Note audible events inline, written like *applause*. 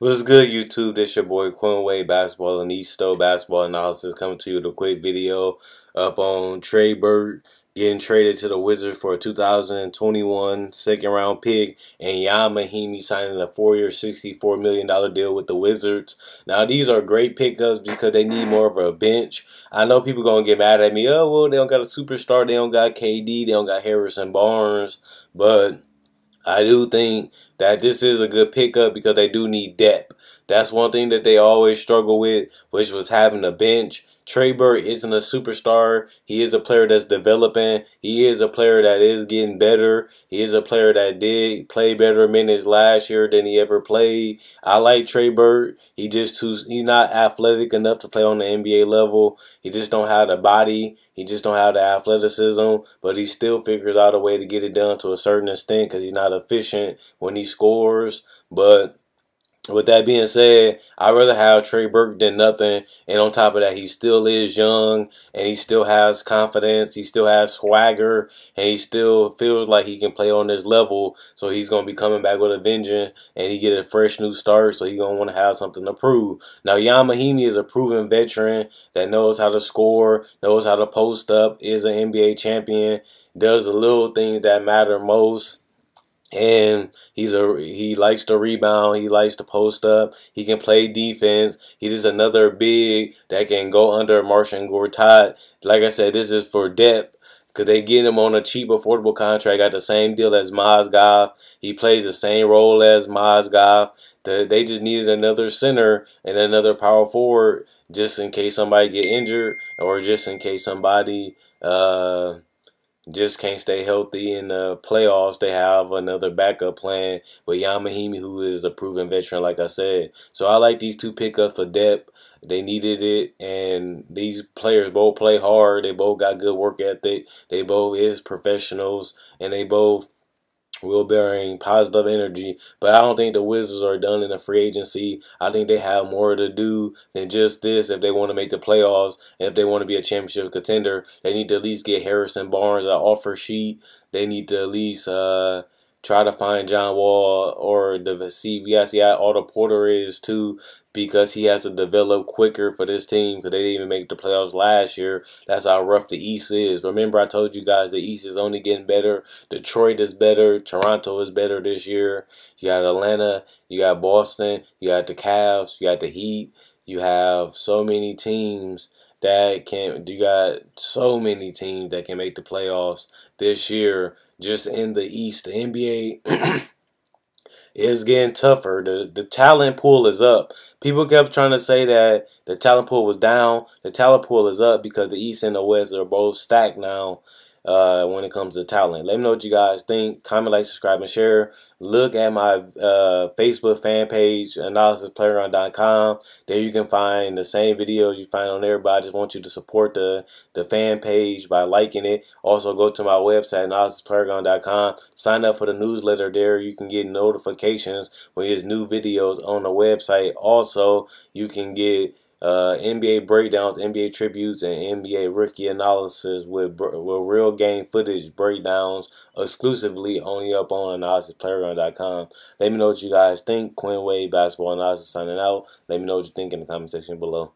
What's good, YouTube? This your boy Quinn Wade Basketball and Easto Basketball Analysis coming to you with a quick video up on Trey Burke getting traded to the Wizards for a 2021 second round pick and Ian Mahinmi signing a four year, $64 million deal with the Wizards. Now, these are great pickups because they need more of a bench. I know people going to get mad at me. Oh, well, they don't got a superstar. They don't got KD. They don't got Harrison Barnes. But I do think that this is a good pickup because they do need depth. That's one thing that they always struggle with, which was having a bench. Trey Burke isn't a superstar. He is a player that's developing. He is a player that is getting better. He is a player that did play better minutes last year than he ever played. I like Trey Burke. He just too, he's not athletic enough to play on the NBA level. He just don't have the body. He just don't have the athleticism, but he still figures out a way to get it done to a certain extent because he's not efficient when he scores. But with that being said, I'd rather have Trey Burke than nothing. And on top of that, he still is young and he still has confidence. He still has swagger and he still feels like he can play on this level. So he's going to be coming back with a vengeance and he get a fresh new start. So he's going to want to have something to prove. Now, Ian Mahinmi is a proven veteran that knows how to score, knows how to post up, is an NBA champion, does the little things that matter most and he's a he likes to rebound. He likes to post up. He can play defense. He is another big that can go under Marcin Gortat. Like I said, this is for depth because they get him on a cheap, affordable contract. Got the same deal as Mozgov. He plays the same role as Mozgov. The, they just needed another center and another power forward just in case somebody get injured or just in case somebody. Uh, just can't stay healthy in the playoffs. They have another backup plan with Ian Mahinmi, who is a proven veteran, like I said. So I like these two pickups for depth. They needed it, and these players both play hard. They both got good work ethic. They both is professionals, and they both will bearing positive energy. But I don't think the Wizards are done in the free agency. I think they have more to do than just this if they want to make the playoffs. And if they want to be a championship contender, they need to at least get Harrison Barnes an offer sheet. They need to at least uh, try to find John Wall or the CVS. Yeah, Otto Porter is too because he has to develop quicker for this team because they didn't even make the playoffs last year. That's how rough the East is. Remember, I told you guys the East is only getting better. Detroit is better. Toronto is better this year. You got Atlanta. You got Boston. You got the Cavs. You got the Heat. You have so many teams that can. You got so many teams that can make the playoffs this year just in the East. The NBA *clears throat* is getting tougher. The the talent pool is up. People kept trying to say that the talent pool was down. The talent pool is up because the East and the West are both stacked now uh, when it comes to talent. Let me know what you guys think. Comment, like, subscribe, and share. Look at my uh, Facebook fan page, analysisplayground.com. There you can find the same videos you find on there, but I just want you to support the, the fan page by liking it. Also, go to my website, analysisplayground.com. Sign up for the newsletter there. You can get notifications when there's new videos on the website. Also, you can get uh, NBA breakdowns, NBA tributes, and NBA rookie analysis with, with real game footage breakdowns exclusively only up on analysisplayground.com. Let me know what you guys think. Quinn Wade Basketball Analysis signing out. Let me know what you think in the comment section below.